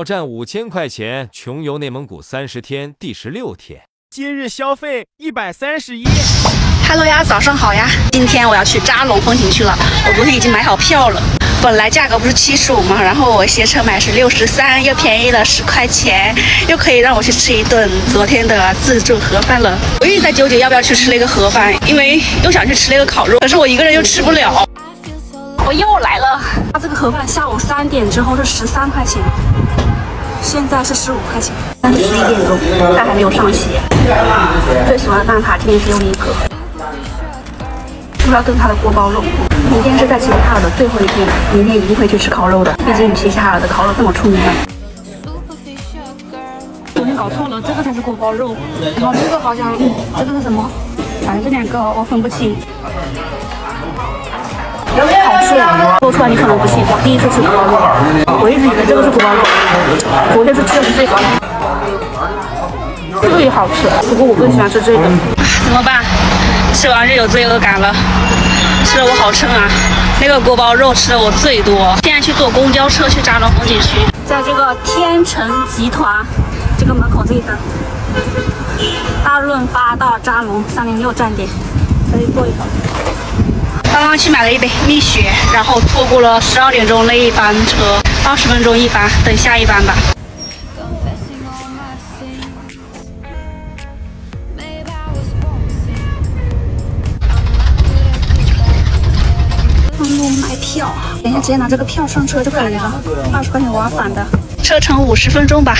挑战五千块钱穷游内蒙古三十天，第十六天。今日消费一百三十一。Hello 呀，早上好呀！今天我要去扎龙风景区了。我昨天已经买好票了，本来价格不是七十五吗？然后我携程买是六十三，又便宜了十块钱，又可以让我去吃一顿昨天的自助盒饭了。我一直在纠结要不要去吃那个盒饭，因为又想去吃那个烤肉，可是我一个人又吃不了。我又来了，它这个盒饭下午三点之后是十三块钱，现在是十五块钱。但是十一点钟，它还没有上席。最喜欢的蛋挞今天只有一个，不知道跟它的锅包肉。明天是在齐齐哈尔的最后一天，明天一定会去吃烤肉的，毕竟齐齐哈尔的烤肉这么出名。昨天搞错了，这个才是锅包肉，然后这个好像这个是什么？反正这两个我分不清。好吃，说出来你可能不信，我第一次吃锅包肉，我一直以为这个是锅包肉，昨天是吃的是这个，这个也好吃，不过我更喜欢吃这个。怎么办？吃完就有罪恶感了，吃的我好撑啊！那个锅包肉吃的我最多。现在去坐公交车去扎龙风景区，在这个天成集团这个门口这一等，大润发到扎龙三零六站点，可以坐一会儿。刚去买了一杯蜜雪，然后错过了十二点钟那一班车，二十分钟一班，等下一班吧。半路买票，等一下直接拿这个票上车就可以了，二十块钱往返的。车程五十分钟吧，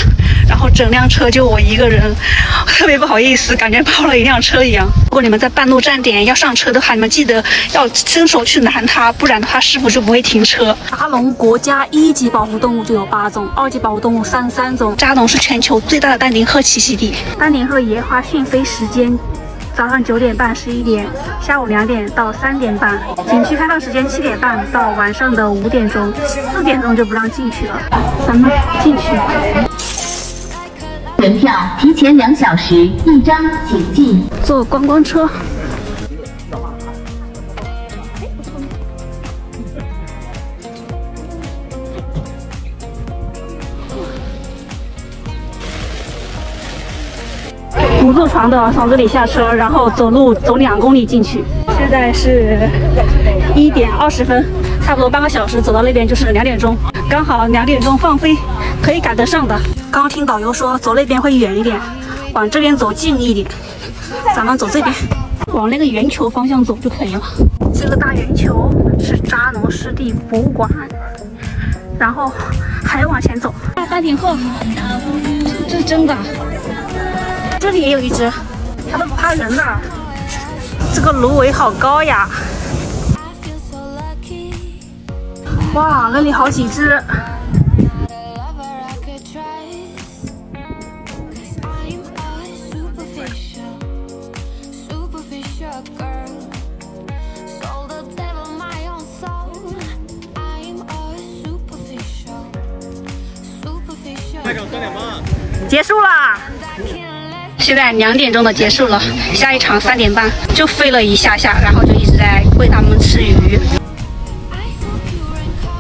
然后整辆车就我一个人，特别不好意思，感觉包了一辆车一样。如果你们在半路站点要上车的话，你们记得要伸手去拦他，不然的话师傅就不会停车。扎龙国家一级保护动物就有八种，二级保护动物三十三种。扎龙是全球最大的丹顶鹤栖息地，丹顶鹤野花讯飞时间。早上九点半、十一点，下午两点到三点半。景区开放时间七点半到晚上的五点钟，四点钟就不让进去了。咱们进去。门票提前两小时一张，请进。坐观光车。不坐船的从这里下车，然后走路走两公里进去。现在是一点二十分，差不多半个小时走到那边就是两点钟，刚好两点钟放飞，可以赶得上的。刚听导游说走那边会远一点，往这边走近一点。咱们走这边，往那个圆球方向走就可以了。这个大圆球是扎龙湿地博物馆，然后还往前走。丹顶鹤，这是真的。这里也有一只，它都不怕人了。这个芦苇好高呀！哇，那里好几只。结束啦！现在两点钟的结束了，下一场三点半就飞了一下下，然后就一直在喂它们吃鱼。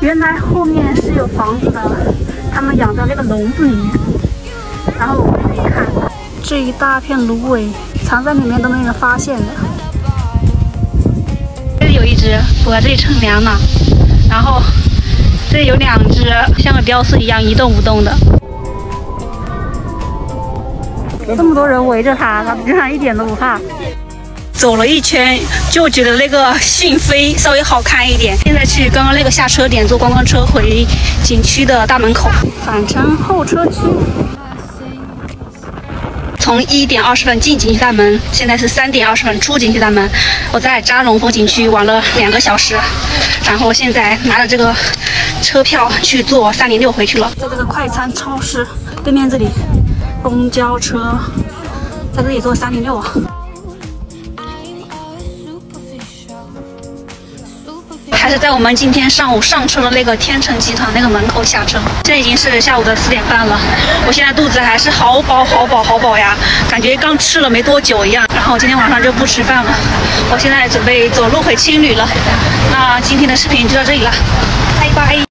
原来后面是有房子的，他们养在那个笼子里面。然后我们可以看这一大片芦苇，藏在里面都没人发现的。这里有一只躲在这里乘凉呢，然后这里有两只像个雕塑一样一动不动的。这么多人围着他，他居然一点都不怕。走了一圈，就觉得那个讯飞稍微好看一点。现在去刚刚那个下车点，坐观光车回景区的大门口。返程候车区。从一点二十分进景区大门，现在是三点二十分出景区大门。我在扎龙风景区玩了两个小时，然后现在拿着这个车票去坐三零六回去了。在这个快餐超市对面这里。公交车在这里坐三零六啊，还是在我们今天上午上车的那个天成集团那个门口下车。现在已经是下午的四点半了，我现在肚子还是好饱好饱好饱呀，感觉刚吃了没多久一样。然后今天晚上就不吃饭了，我现在准备走路回青旅了。那今天的视频就到这里了，拜拜。